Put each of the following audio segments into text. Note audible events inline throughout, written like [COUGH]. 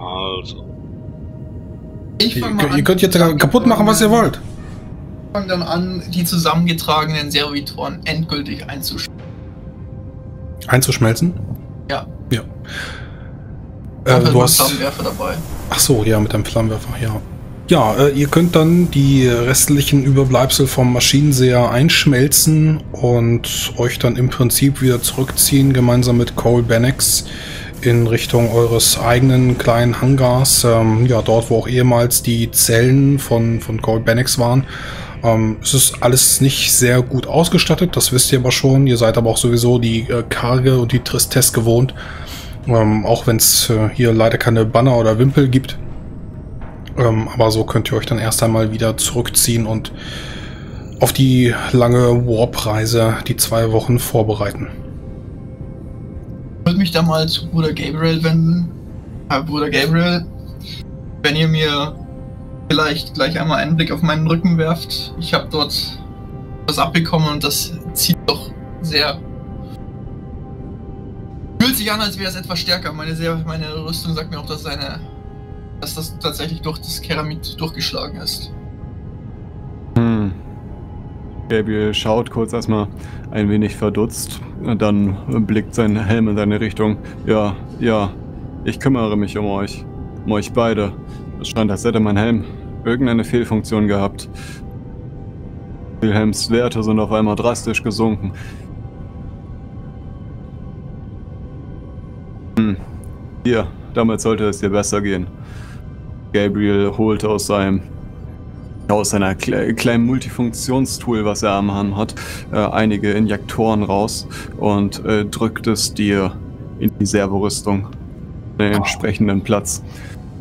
Also. Ich fang mal Ihr, an, ihr könnt jetzt kaputt machen, was ihr wollt. fang dann an, die zusammengetragenen Servitoren endgültig einzuschalten. Einzuschmelzen? Ja. Ja. Äh, du hast. Flammenwerfer dabei. Ach so, ja, mit dem Flammenwerfer, ja. Ja, äh, ihr könnt dann die restlichen Überbleibsel vom Maschinenseher einschmelzen und euch dann im Prinzip wieder zurückziehen, gemeinsam mit Cole Bennex in Richtung eures eigenen kleinen Hangars. Ähm, ja, dort, wo auch ehemals die Zellen von, von Cole Bennex waren. Ähm, es ist alles nicht sehr gut ausgestattet, das wisst ihr aber schon. Ihr seid aber auch sowieso die äh, Karge und die Tristesse gewohnt. Ähm, auch wenn es äh, hier leider keine Banner oder Wimpel gibt. Ähm, aber so könnt ihr euch dann erst einmal wieder zurückziehen und auf die lange Warp-Reise, die zwei Wochen vorbereiten. Würde mich da mal zu Bruder Gabriel wenden. Herr Bruder Gabriel, wenn ihr mir vielleicht gleich einmal einen Blick auf meinen Rücken werft. Ich habe dort was abbekommen und das zieht doch sehr. Fühlt sich an, als wäre es etwas stärker. Meine, sehr, meine Rüstung sagt mir auch, dass, eine, dass das tatsächlich durch das Keramit durchgeschlagen ist. Gabriel schaut kurz erstmal ein wenig verdutzt, dann blickt sein Helm in seine Richtung. Ja, ja, ich kümmere mich um euch. Um euch beide. Es scheint, als hätte mein Helm irgendeine Fehlfunktion gehabt. Wilhelms Werte sind auf einmal drastisch gesunken. Hm. Hier, damit sollte es dir besser gehen. Gabriel holte aus seinem aus seiner kle kleinen Multifunktionstool, was er am Arm hat, äh, einige Injektoren raus und äh, drückt es dir in die Servorüstung, den entsprechenden Platz.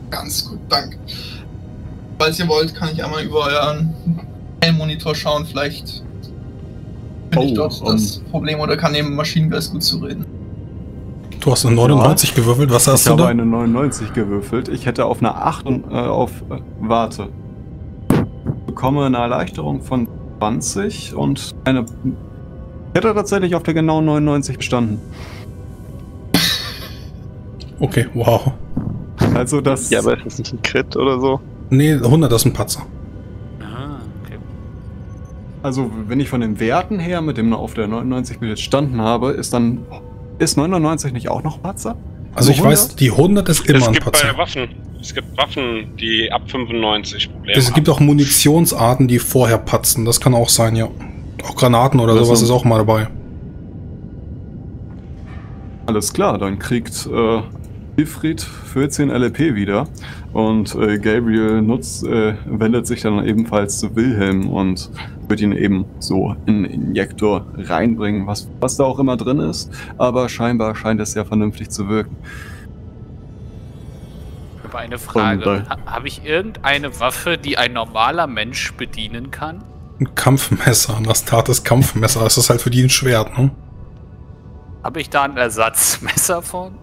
Ganz gut, danke. Falls ihr wollt, kann ich einmal über euren Helmmonitor schauen. Vielleicht finde ich Oh, dort das Problem oder kann dem Maschinengeist gut zureden. Du hast eine 99 gewürfelt, was hast ich du habe da? eine 99 gewürfelt. Ich hätte auf eine 8 und, äh, auf äh, warte. Bekomme eine Erleichterung von 20 und eine ich hätte tatsächlich auf der genauen 99 bestanden. Okay, wow. Also das Ja, aber ist das nicht ein Crit oder so? Nee, 100 ist ein Patzer. Ah, okay. Also, wenn ich von den Werten her mit dem auf der 99 bestanden habe, ist dann. Ist 99 nicht auch noch Patzer? Also ich 100? weiß, die 100 ist immer es ein gibt Patzer. bei Waffen, es gibt Waffen, die ab 95 Probleme Es gibt auch Munitionsarten, die vorher patzen. Das kann auch sein, ja. Auch Granaten oder Das sowas ist auch mal dabei. Alles klar, dann kriegt äh, Wilfried 14 LP wieder und äh, Gabriel nutzt, äh, wendet sich dann ebenfalls zu Wilhelm und wird ihn eben so in den Injektor reinbringen, was, was da auch immer drin ist, aber scheinbar scheint es ja vernünftig zu wirken. Aber eine Frage. Ha Habe ich irgendeine Waffe, die ein normaler Mensch bedienen kann? Ein Kampfmesser, ein Astartes Kampfmesser. Das ist halt für die ein Schwert, ne? Habe ich da ein Ersatzmesser von?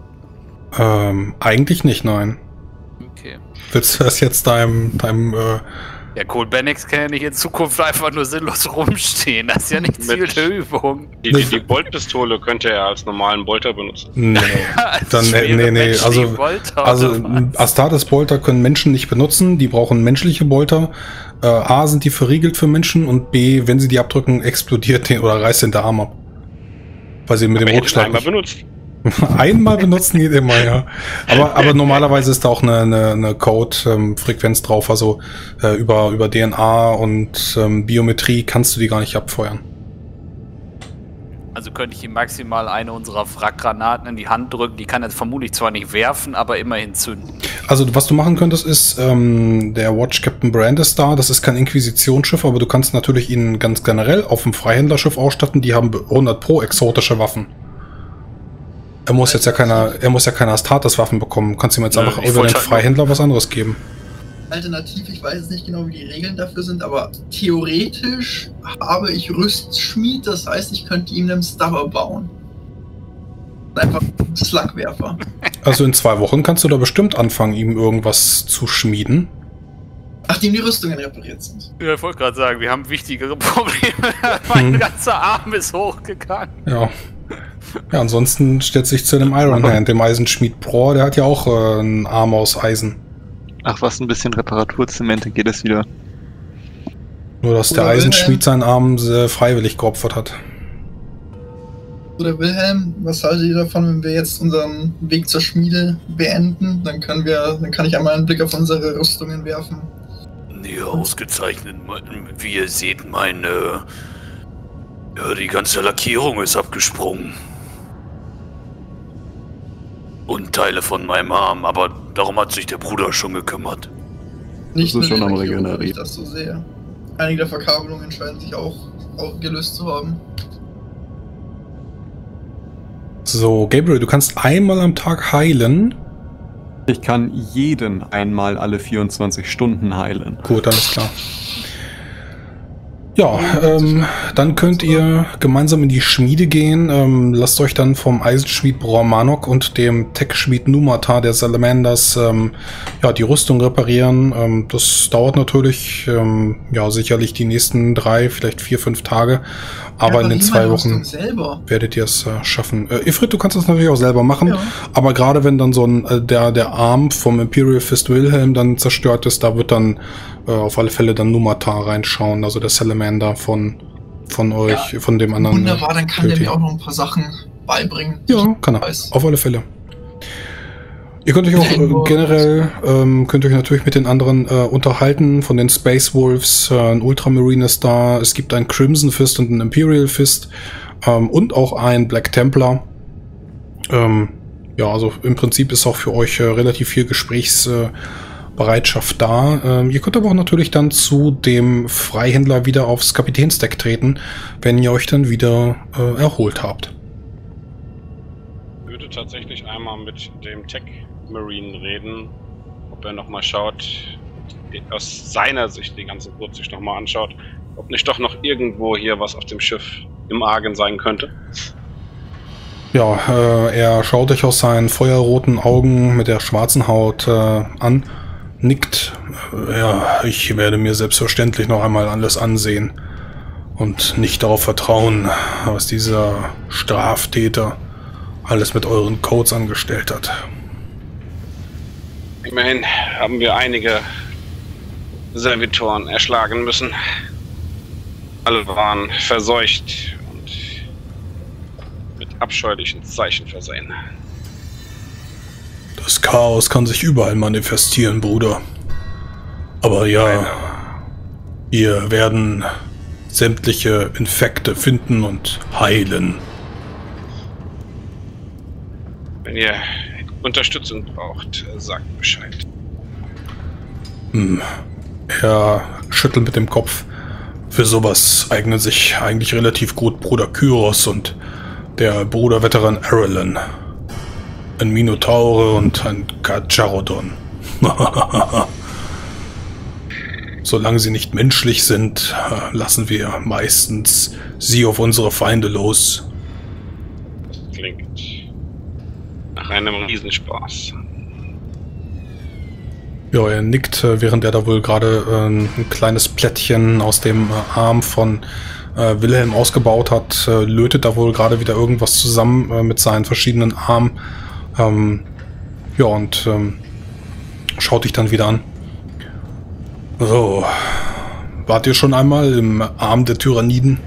Ähm, eigentlich nicht, nein. Okay. Willst du das jetzt deinem, deinem, äh, Ja, Cole Bennex kann ja nicht in Zukunft einfach nur sinnlos rumstehen. Das ist ja nicht Ziel der Übung. Die, die, die Boltpistole könnte er als normalen Bolter benutzen. nee. [LAUGHS] Dann, nee, schwere nee, nee, also- Also oder was? Astartes Bolter können Menschen nicht benutzen, die brauchen menschliche Bolter. Äh, A sind die verriegelt für Menschen und B, wenn sie die abdrücken, explodiert [LAUGHS] den oder reißt den der Arm ab. Weil sie mit Aber dem einmal nicht- benutzt. [LAUGHS] Einmal benutzen geht immer, ja. Aber, aber normalerweise ist da auch eine, eine, eine Code-Frequenz drauf. Also äh, über, über DNA und ähm, Biometrie kannst du die gar nicht abfeuern. Also könnte ich ihm maximal eine unserer Wrackgranaten in die Hand drücken. Die kann er vermutlich zwar nicht werfen, aber immerhin zünden. Also was du machen könntest ist, ähm, der Watch Captain Brand ist da. Das ist kein Inquisitionsschiff, aber du kannst natürlich ihn ganz generell auf dem Freihändlerschiff ausstatten. Die haben 100 pro exotische Waffen. Er muss jetzt ja keine, er muss ja keine Astartes-Waffen bekommen. Du kannst ihm jetzt Nö, einfach über den halt Freihändler was anderes geben. Alternativ, ich weiß jetzt nicht genau, wie die Regeln dafür sind, aber theoretisch habe ich Rüstschmied, das heißt, ich könnte ihm einen Stubber bauen. Einfach einen Slugwerfer. Also in zwei Wochen kannst du da bestimmt anfangen, ihm irgendwas zu schmieden. Nachdem die Rüstungen repariert sind. Ja, ich wollte gerade sagen, wir haben wichtigere [LAUGHS] Probleme. mein Hm. ganzer Arm ist hochgegangen. Ja. Ja, ansonsten stellt sich zu dem Iron Hand, dem Eisenschmied Pro, der hat ja auch äh, einen Arm aus Eisen. Ach, was ein bisschen Reparaturzement, dann geht es wieder. Nur, dass der Oder will Eisenschmied seinen Arm sehr freiwillig geopfert hat. Oder Wilhelm, was haltet ihr davon, wenn wir jetzt unseren Weg zur Schmiede beenden? Dann können wir, dann kann ich einmal einen Blick auf unsere Rüstungen werfen. Nee, ausgezeichnet. Wie ihr seht, meine. Ja, die ganze Lackierung ist abgesprungen. Und Teile von meinem Arm, aber darum hat sich der Bruder schon gekümmert. Nicht Das ist nur schon am Regenerieren. ich das so sehe. Einige der Verkabelungen scheinen sich auch, auch gelöst zu haben. So, Gabriel, du kannst einmal am Tag heilen. Ich kann jeden einmal alle 24 Stunden heilen. Gut, alles klar. Ja, ähm, dann könnt ihr gemeinsam in die Schmiede gehen. Ähm, lasst euch dann vom Eisenschmied Brormanok und dem Tech-Schmied Numata der Salamanders ähm, ja, die Rüstung reparieren. Ähm, das dauert natürlich ähm, ja sicherlich die nächsten drei, vielleicht vier, fünf Tage. Aber in den zwei Wochen werdet ihr es äh, schaffen. Äh, Ifrit, du kannst das natürlich auch selber machen. Ja. Aber gerade wenn dann so ein, äh, der, der Arm vom Imperial Fist Wilhelm dann zerstört ist, da wird dann äh, auf alle Fälle dann Numata reinschauen, also der Salamander von, von euch, von dem anderen. Wunderbar, dann kann der mir auch noch ein paar Sachen beibringen. Ja, kann er. Weiß. Auf alle Fälle. Ihr könnt euch auch äh, generell, ähm, könnt euch natürlich mit den anderen äh, unterhalten, von den Space Wolves, äh, ein Ultramarine ist da, es gibt einen Crimson Fist und einen Imperial Fist ähm, und auch einen Black Templar. Ähm, ja, also im Prinzip ist auch für euch äh, relativ viel Gesprächsbereitschaft äh, Bereitschaft da. Ähm, ihr könnt aber auch natürlich dann zu dem Freihändler wieder aufs Kapitänsdeck treten, wenn ihr euch dann wieder äh, erholt habt. Ich würde tatsächlich einmal mit dem Tech Marine reden, ob er nochmal schaut, aus seiner Sicht die ganze Kurz sich nochmal anschaut, ob nicht doch noch irgendwo hier was auf dem Schiff im Argen sein könnte. Ja, äh, er schaut euch aus seinen feuerroten Augen mit der schwarzen Haut äh, an, nickt. Äh, ja, ich werde mir selbstverständlich noch einmal alles ansehen und nicht darauf vertrauen, was dieser Straftäter alles mit euren Codes angestellt hat. Immerhin haben wir einige Servitoren erschlagen müssen. Alle waren verseucht und mit abscheulichen Zeichen versehen. Das Chaos kann sich überall manifestieren, Bruder. Aber ja, wir werden sämtliche Infekte finden und heilen. Wenn ihr Unterstützung braucht, sagt Bescheid. Hm. Er schüttelt mit dem Kopf. Für sowas eignen sich eigentlich relativ gut Bruder Kyros und der Bruder Veteran Arelin. Ein Minotaure und ein Kacharodon. [LAUGHS] Solange sie nicht menschlich sind, äh, lassen wir meistens sie auf unsere Feinde los. Das klingt nach einem Riesenspaß. Ja, er nickt, äh, während er da wohl gerade äh, ein kleines Plättchen aus dem äh, Arm von Wilhelm ausgebaut hat, lötet da wohl gerade wieder irgendwas zusammen mit seinen verschiedenen Armen. Ähm, ja, und ähm, schaut dich dann wieder an. So, wart ihr schon einmal im Arm der Tyranniden?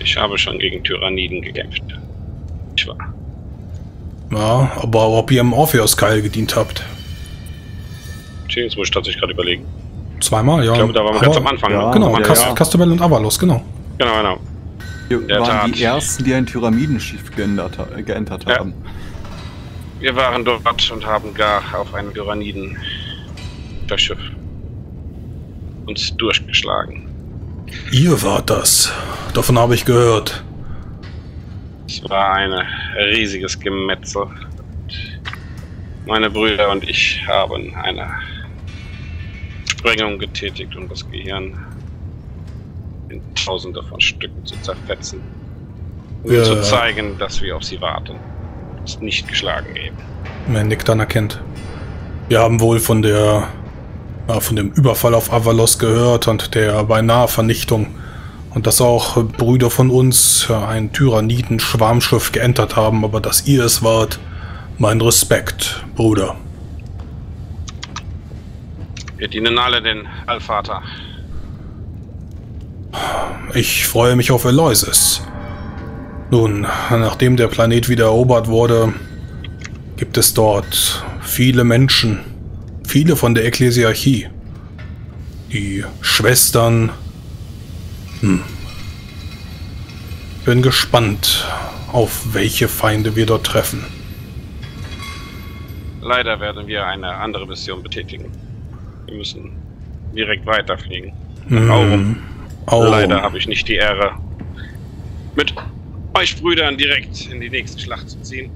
Ich habe schon gegen Tyranniden gekämpft. Ich war. Ja, aber ob ihr im Orpheus-Keil gedient habt? Tja, Jetzt muss ich tatsächlich gerade überlegen. Zweimal, ja. Ich glaube, da waren wir Aber- ganz am Anfang. ja, ne? Genau, Anfang, Cast ja. Castabel und Avalos, genau. Genau, genau. Wir waren Tat. die Ersten, die ein Pyramidenschiff geändert, ha- geentert Ja. Wir waren dort und haben gar auf einem Tyranniden das Schiff uns durchgeschlagen. Ihr wart das. Davon habe ich gehört. Es war ein riesiges Gemetzel. Meine Brüder und ich haben eine Sprengung getätigt, um das Gehirn in tausende von Stücken zu zerfetzen. Um Ja. zu zeigen, dass wir auf sie warten. Es nicht geschlagen geben. Wenn Nick dann erkennt. Wir haben wohl von der ja, von dem Überfall auf Avalos gehört und der beinahe Vernichtung. Und dass auch Brüder von uns ein Tyranniden-Schwarmschiff geentert haben, aber dass ihr es wart, mein Respekt, Bruder. Wir dienen alle den Allvater. Ich freue mich auf Eloises. Nun, nachdem der Planet wieder erobert wurde, gibt es dort viele Menschen, viele von der Ekklesiarchie. Die Schwestern. Hm. Bin gespannt, auf welche Feinde wir dort treffen. Leider werden wir eine andere Mission betätigen. Wir müssen direkt weiterfliegen. Hm. Aurum. Aurum. Leider habe ich nicht die Ehre, mit euch Brüdern direkt in die nächste Schlacht zu ziehen.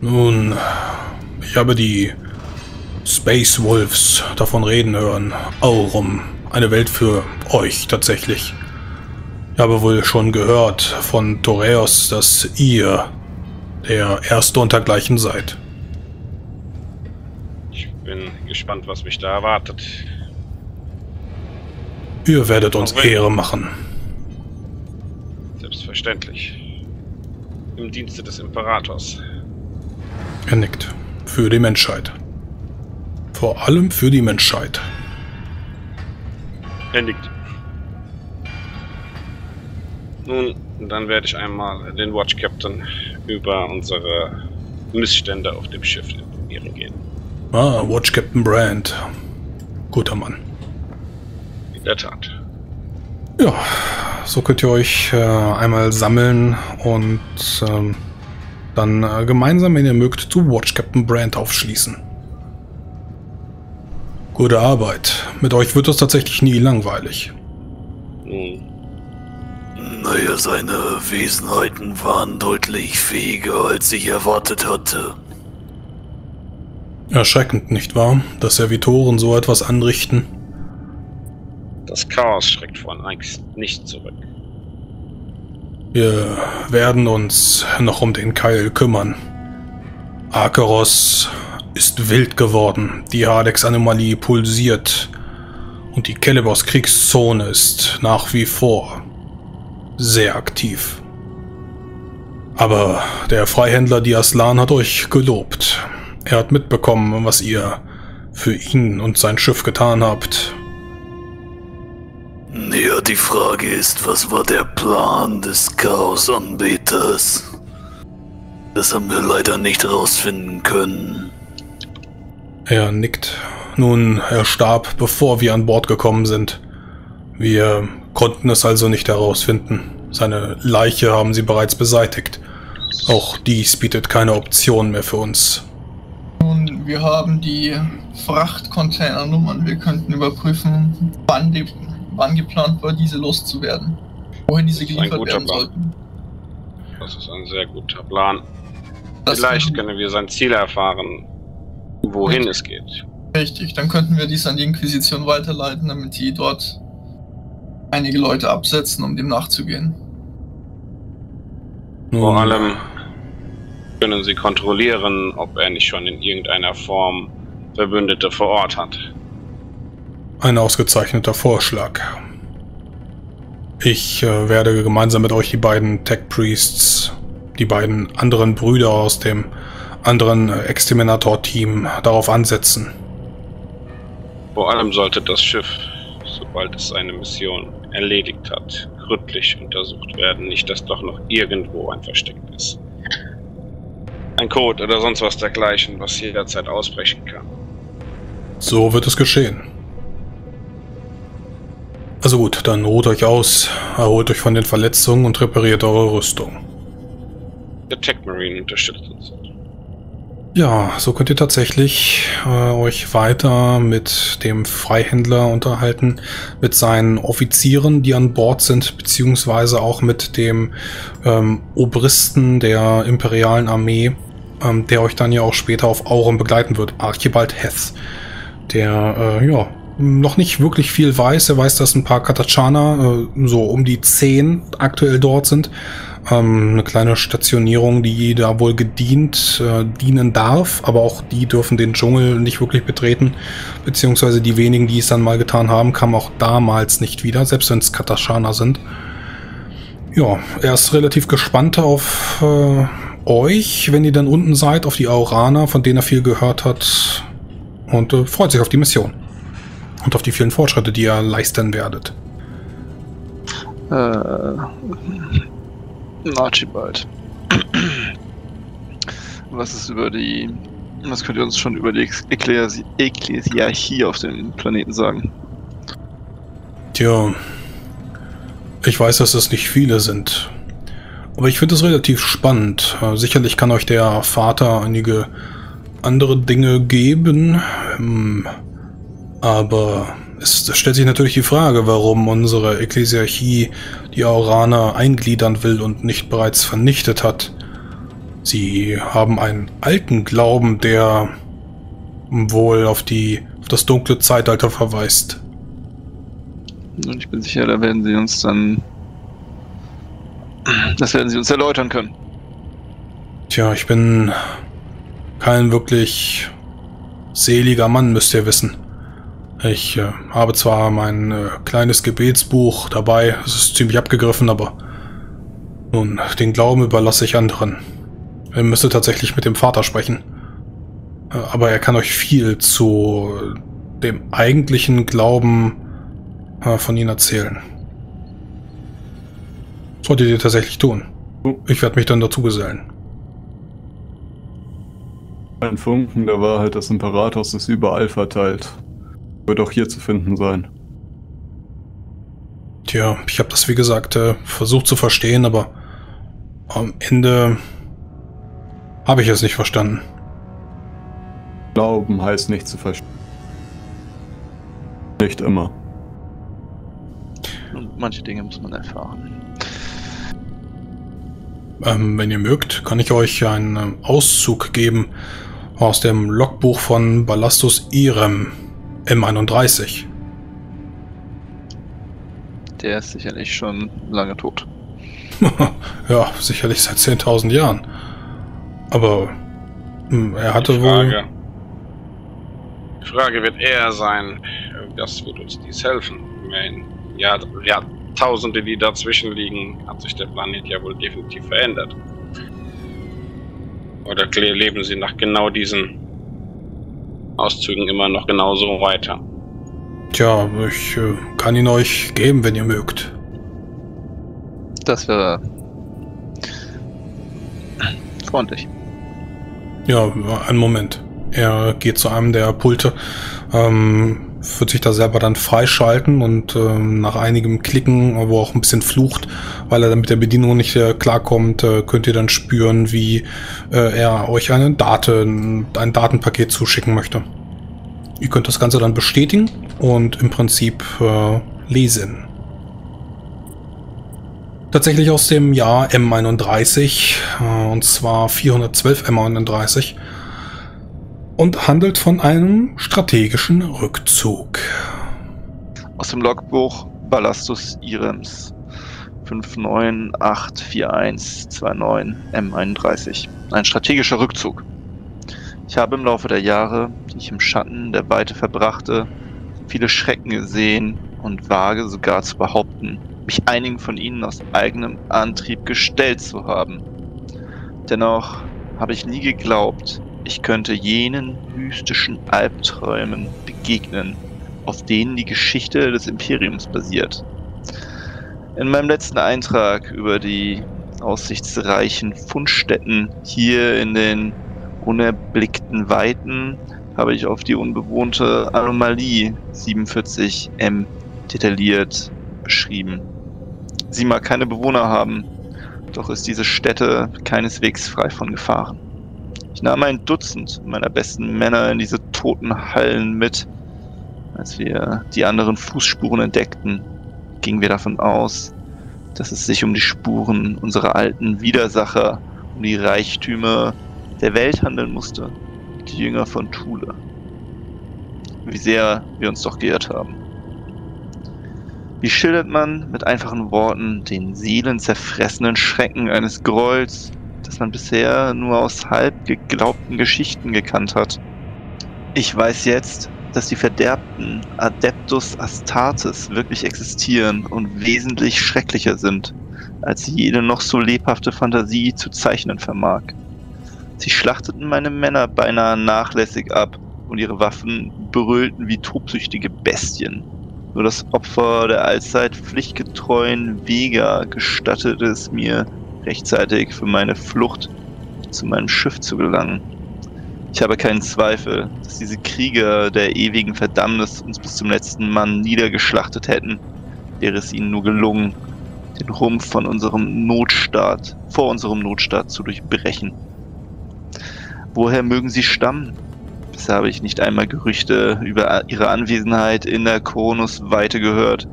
Nun, ich habe die Space Wolves davon reden hören. Aurum, eine Welt für euch tatsächlich. Ich habe wohl schon gehört von Toreos, dass ihr der Erste untergleichen seid. Ich bin gespannt, was mich da erwartet. Ihr werdet uns Ehre machen. Selbstverständlich. Im Dienste des Imperators. Er nickt. Für die Menschheit. Vor allem für die Menschheit. Er nickt. Nun, dann werde ich einmal den Watch Captain über unsere Missstände auf dem Schiff informieren gehen. Ah, Watch Captain Brand. Guter Mann. In der Tat. Ja, so könnt ihr euch äh, einmal sammeln und ähm, dann äh, gemeinsam, wenn ihr mögt, zu Watch Captain Brand aufschließen. Gute Arbeit. Mit euch wird es tatsächlich nie langweilig. Nun, Naja, seine Wesenheiten waren deutlich fähiger, als ich erwartet hatte. Erschreckend, nicht wahr? Dass Servitoren so etwas anrichten. Das Chaos schreckt vor Angst nicht zurück. Wir werden uns noch um den Keil kümmern. Akeros ist wild geworden. Die Hadex-Anomalie pulsiert. Und die Calibos Kriegszone ist nach wie vor sehr aktiv. Aber der Freihändler Diaslan hat euch gelobt. Er hat mitbekommen, was ihr für ihn und sein Schiff getan habt. Die Frage ist, was war der Plan des Chaos-Anbeters? Das haben wir leider nicht herausfinden können. Er nickt. Nun, er starb, bevor wir an Bord gekommen sind. Wir konnten es also nicht herausfinden. Seine Leiche haben sie bereits beseitigt. Auch dies bietet keine Option mehr für uns. Nun, wir haben die Frachtcontainernummern. Wir könnten überprüfen, wann, die, wann geplant war, diese loszuwerden. Wohin diese geliefert werden Plan. sollten. Das ist ein sehr guter Plan. Das Vielleicht können wir sein Ziel erfahren, wohin es geht. Richtig, dann könnten wir dies an die Inquisition weiterleiten, damit die dort einige Leute absetzen, um dem nachzugehen. Vor allem können sie kontrollieren, ob er nicht schon in irgendeiner Form Verbündete vor Ort hat. Ein ausgezeichneter Vorschlag. Ich äh, werde gemeinsam mit euch die beiden Tech Priests, die beiden anderen Brüder aus dem anderen äh, Exterminator-Team darauf ansetzen. Vor allem sollte das Schiff, sobald es seine Mission erledigt hat, gründlich untersucht werden. Nicht, dass doch noch irgendwo ein Versteck ist. Ein Code oder sonst was dergleichen, was jederzeit ausbrechen kann. So wird es geschehen. Also gut, dann ruht euch aus, erholt euch von den Verletzungen und repariert eure Rüstung. Der Tech Marine unterstützt uns. Ja, so könnt ihr tatsächlich äh, euch weiter mit dem Freihändler unterhalten, mit seinen Offizieren, die an Bord sind, beziehungsweise auch mit dem ähm, Obristen der imperialen Armee, ähm, der euch dann ja auch später auf Aurum begleiten wird, Archibald Heth, der äh, ja noch nicht wirklich viel weiß. Er weiß, dass ein paar Katachaner, äh, so um die zehn aktuell dort sind, Ähm, eine kleine Stationierung, die da wohl gedient, äh, dienen darf, aber auch die dürfen den Dschungel nicht wirklich betreten, beziehungsweise die wenigen, die es dann mal getan haben, kamen auch damals nicht wieder, selbst wenn es Katashana sind. Ja, er ist relativ gespannt auf äh, euch, wenn ihr dann unten seid, auf die Aurana, von denen er viel gehört hat. Und äh, freut sich auf die Mission und auf die vielen Fortschritte, die ihr leisten werdet. Äh, Archibald. Was ist über die. Was könnt ihr uns schon über die Ekklesi Ekklesiarchie auf dem Planeten sagen? Tja, ich weiß, dass es nicht viele sind. Aber ich finde es relativ spannend. Äh, Sicherlich kann euch der Vater einige andere Dinge geben. Hm, Aber es stellt sich natürlich die Frage, warum unsere Ekklesiarchie die Auraner eingliedern will und nicht bereits vernichtet hat. Sie haben einen alten Glauben, der wohl auf die auf das dunkle Zeitalter verweist. Und ich bin sicher, da werden sie uns dann. Das werden sie uns erläutern können. Tja, ich bin kein wirklich seliger Mann, müsst ihr wissen. Ich äh, habe zwar mein äh, kleines Gebetsbuch dabei, es ist ziemlich abgegriffen, aber nun, den Glauben überlasse ich anderen. Ihr müsstet tatsächlich mit dem Vater sprechen. Äh, aber er kann euch viel zu dem eigentlichen Glauben äh, von ihnen erzählen. Solltet ihr tatsächlich tun. Ich werde mich dann dazu gesellen. Ein Funken der Wahrheit des Imperators ist überall verteilt. Wird auch hier zu finden sein. Tja, ich habe das wie gesagt äh, versucht zu verstehen, aber am Ende habe ich es nicht verstanden. Glauben heißt nicht zu verstehen. Nicht immer. Und manche Dinge muss man erfahren. Ähm, wenn ihr mögt, kann ich euch einen ähm, Auszug geben aus dem Logbuch von Ballastus Irem M31. Der ist sicherlich schon lange tot. [LAUGHS] ja, sicherlich seit 10.000 Jahren. Aber hm, er hatte Die wohl... Frage, die Frage wird eher sein, das wird uns dies helfen. Immerhin, ja, Jahrtausende, die dazwischen liegen, hat sich der Planet ja wohl definitiv verändert. Oder leben sie nach genau diesen Auszügen immer noch genauso weiter? Tja, ich äh, kann ihn euch geben, wenn ihr mögt. Das wäre. freundlich. Ja, einen Moment. Er geht zu einem der Pulte, ähm, wird sich da selber dann freischalten und ähm, nach einigem Klicken, wo auch ein bisschen flucht, weil er dann mit der Bedienung nicht äh, klarkommt, äh, könnt ihr dann spüren, wie äh, er euch eine Daten, ein Datenpaket zuschicken möchte. Ihr könnt das Ganze dann bestätigen und im Prinzip äh, lesen. Tatsächlich aus dem Jahr M31, äh, und zwar 412 M31 und handelt von einem strategischen Rückzug. Aus dem Logbuch Ballastus Irems 5984129 M31. Ein strategischer Rückzug. Ich habe im Laufe der Jahre, die ich im Schatten der Weite verbrachte, viele Schrecken gesehen und wage sogar zu behaupten, mich einigen von ihnen aus eigenem Antrieb gestellt zu haben. Dennoch habe ich nie geglaubt, ich könnte jenen mystischen Albträumen begegnen, auf denen die Geschichte des Imperiums basiert. In meinem letzten Eintrag über die aussichtsreichen Fundstätten hier in den unerblickten Weiten habe ich auf die unbewohnte Anomalie 47M detailliert beschrieben. Sie mag keine Bewohner haben, doch ist diese Stätte keineswegs frei von Gefahren. Ich nahm ein Dutzend meiner besten Männer in diese toten Hallen mit. Als wir die anderen Fußspuren entdeckten, gingen wir davon aus, dass es sich um die Spuren unserer alten Widersacher, um die Reichtümer der Welt handeln musste, die Jünger von Thule. Wie sehr wir uns doch geirrt haben. Wie schildert man mit einfachen Worten den seelenzerfressenen Schrecken eines Grolls, das man bisher nur aus halb geglaubten Geschichten gekannt hat? Ich weiß jetzt, dass die verderbten Adeptus Astartes wirklich existieren und wesentlich schrecklicher sind, als jede noch so lebhafte Fantasie zu zeichnen vermag. Sie schlachteten meine Männer beinahe nachlässig ab und ihre Waffen brüllten wie tobsüchtige Bestien. Nur das Opfer der allzeit pflichtgetreuen Vega gestattete es mir, rechtzeitig für meine Flucht zu meinem Schiff zu gelangen. Ich habe keinen Zweifel, dass diese Krieger der ewigen Verdammnis uns bis zum letzten Mann niedergeschlachtet hätten, wäre es ihnen nur gelungen, den Rumpf von unserem Notstaat, vor unserem Notstaat zu durchbrechen. Woher mögen sie stammen? Bisher habe ich nicht einmal Gerüchte über ihre Anwesenheit in der Kronos-Weite gehört.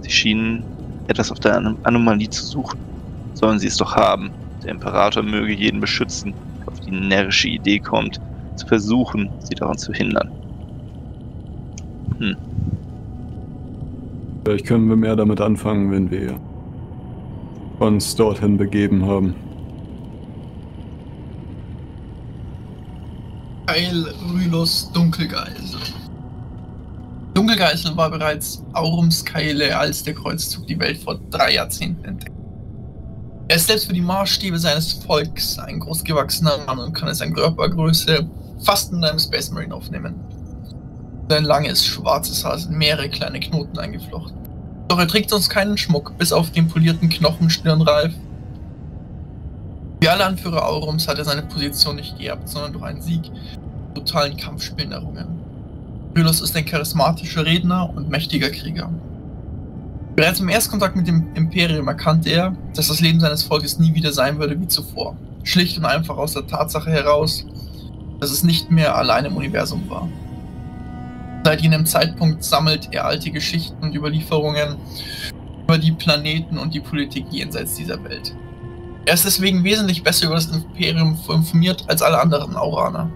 Sie schienen etwas auf der Anom Anomalie zu suchen. Sollen sie es doch haben. Der Imperator möge jeden beschützen, der auf die närrische Idee kommt, zu versuchen, sie daran zu hindern. Hm. Vielleicht können wir mehr damit anfangen, wenn wir uns dorthin begeben haben. Keil Rylus Dunkelgeisel. Dunkelgeisel war bereits Aurums Keile, als der Kreuzzug die Welt vor drei Jahrzehnten entdeckte. Er ist selbst für die Maßstäbe seines Volks ein großgewachsener Mann und kann es an Körpergröße fast in einem Space Marine aufnehmen. Sein langes, schwarzes Haar sind mehrere kleine Knoten eingeflochten. Doch er trägt sonst keinen Schmuck, bis auf den polierten Knochenstirnreif. Wie alle Anführer Aurums hat er seine Position nicht geerbt, sondern durch einen Sieg brutalen Kampfspielen errungen. Hylos ist ein charismatischer Redner und mächtiger Krieger. Bereits im Erstkontakt mit dem Imperium erkannte er, dass das Leben seines Volkes nie wieder sein würde wie zuvor. Schlicht und einfach aus der Tatsache heraus, dass es nicht mehr allein im Universum war. Seit jenem Zeitpunkt sammelt er alte Geschichten und Überlieferungen über die Planeten und die Politik jenseits dieser Welt. Er ist deswegen wesentlich besser über das Imperium informiert als alle anderen Auraner.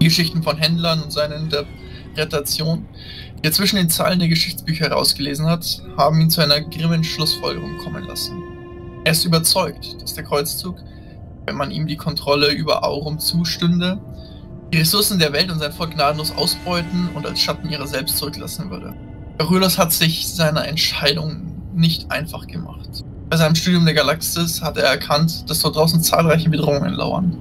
Die Geschichten von Händlern und seine Interpretation, die er zwischen den Zeilen der Geschichtsbücher herausgelesen hat, haben ihn zu einer grimmen Schlussfolgerung kommen lassen. Er ist überzeugt, dass der Kreuzzug, wenn man ihm die Kontrolle über Aurum zustünde, die Ressourcen der Welt und sein Volk gnadenlos ausbeuten und als Schatten ihrer selbst zurücklassen würde. Aurelius hat sich seiner Entscheidung nicht einfach gemacht. Bei seinem Studium der Galaxis hat er erkannt, dass dort draußen zahlreiche Bedrohungen lauern.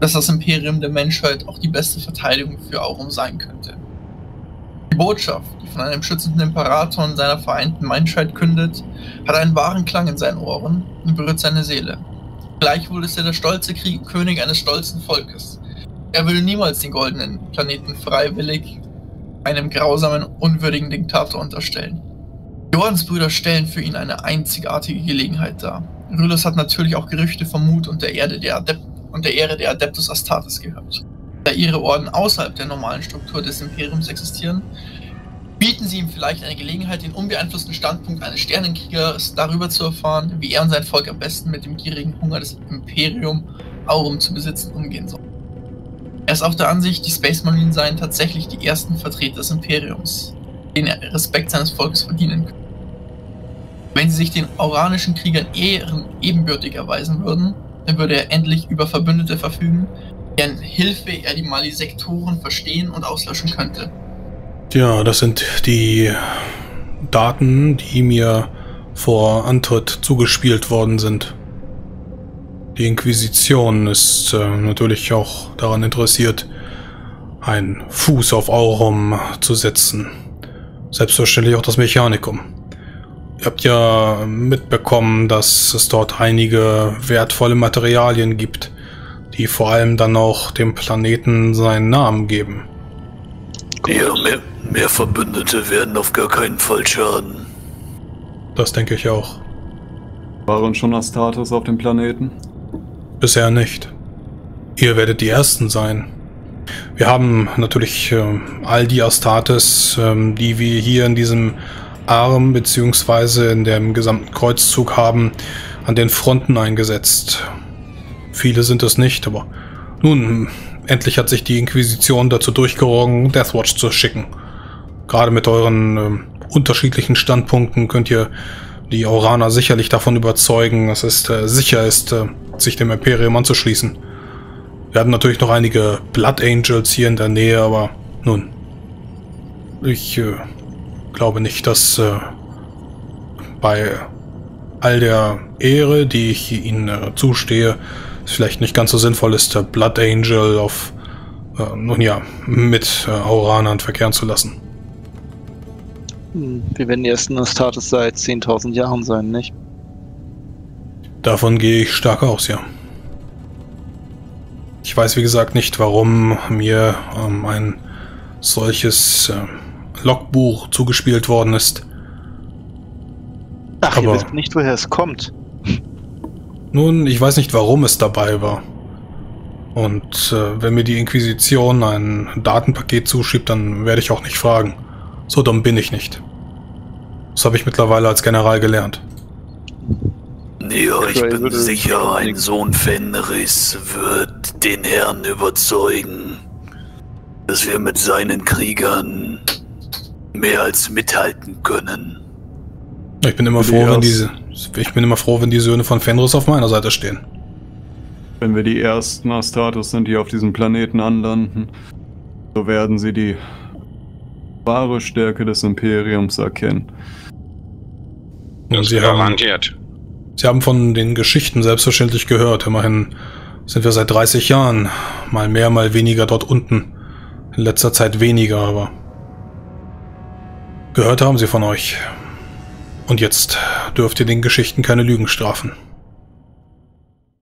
Dass das Imperium der Menschheit auch die beste Verteidigung für Aurum sein könnte. Die Botschaft, die von einem schützenden Imperator und seiner vereinten Menschheit kündet, hat einen wahren Klang in seinen Ohren und berührt seine Seele. Gleichwohl ist er der stolze Krieg König eines stolzen Volkes, er würde niemals den goldenen Planeten freiwillig einem grausamen, unwürdigen Diktator unterstellen. Die Ordensbrüder stellen für ihn eine einzigartige Gelegenheit dar. Rylus hat natürlich auch Gerüchte vom Mut und der, Erde der und der Ehre der Adeptus Astartes gehört. Da ihre Orden außerhalb der normalen Struktur des Imperiums existieren, bieten sie ihm vielleicht eine Gelegenheit, den unbeeinflussten Standpunkt eines Sternenkriegers darüber zu erfahren, wie er und sein Volk am besten mit dem gierigen Hunger des Imperium Aurum zu besitzen umgehen sollen. Er ist auch der Ansicht, die Space Marine seien tatsächlich die ersten Vertreter des Imperiums, den er Respekt seines Volkes verdienen können. Wenn sie sich den auranischen Kriegern ehren ebenbürtig erweisen würden, dann würde er endlich über Verbündete verfügen, deren Hilfe er die Malisektoren verstehen und auslöschen könnte. Tja, das sind die Daten, die mir vor Antritt zugespielt worden sind. Die Inquisition ist äh, natürlich auch daran interessiert, einen Fuß auf Aurum zu setzen. Selbstverständlich auch das Mechanikum. Ihr habt ja mitbekommen, dass es dort einige wertvolle Materialien gibt, die vor allem dann auch dem Planeten seinen Namen geben. Ja, mehr, mehr Verbündete werden auf gar keinen Fall schaden. Das denke ich auch. Waren schon Astartes auf dem Planeten? Bisher nicht. Ihr werdet die Ersten sein. Wir haben natürlich äh, all die Astartes, äh, die wir hier in diesem Arm beziehungsweise in dem gesamten Kreuzzug haben, an den Fronten eingesetzt. Viele sind es nicht, aber nun, endlich hat sich die Inquisition dazu durchgerungen, Deathwatch zu schicken. Gerade mit euren äh, unterschiedlichen Standpunkten könnt ihr die Auraner sicherlich davon überzeugen, dass es äh, sicher ist, äh, sich dem Imperium anzuschließen. Wir haben natürlich noch einige Blood Angels hier in der Nähe, aber nun, ich äh, glaube nicht, dass äh, bei all der Ehre, die ich ihnen äh, zustehe, vielleicht nicht ganz so sinnvoll ist, der Blood Angel auf, äh, nun ja, mit äh, Auranern verkehren zu lassen. Hm, Wir werden die ersten Astartes seit 10.000 Jahren sein, nicht? Davon gehe ich stark aus, ja. Ich weiß, wie gesagt, nicht, warum mir ähm, ein solches äh, Logbuch zugespielt worden ist. Ach, ihr Aber- wisst nicht, woher es kommt. Nun, ich weiß nicht, warum es dabei war. Und äh, wenn mir die Inquisition ein Datenpaket zuschiebt, dann werde ich auch nicht fragen. So dumm bin ich nicht. Das habe ich mittlerweile als General gelernt. Ja, ich bin sicher, ein Sohn Fenris wird den Herrn überzeugen, dass wir mit seinen Kriegern mehr als mithalten können. Ich bin immer froh, wenn diese, ich bin immer froh, wenn die Söhne von Fenris auf meiner Seite stehen. Wenn wir die ersten Astartes sind, die auf diesem Planeten anlanden, so werden sie die wahre Stärke des Imperiums erkennen. Das sie haben, sie haben von den Geschichten selbstverständlich gehört. Immerhin sind wir seit 30 Jahren mal mehr, mal weniger dort unten. In letzter Zeit weniger, aber gehört haben sie von euch. Und jetzt dürft ihr den Geschichten keine Lügen strafen.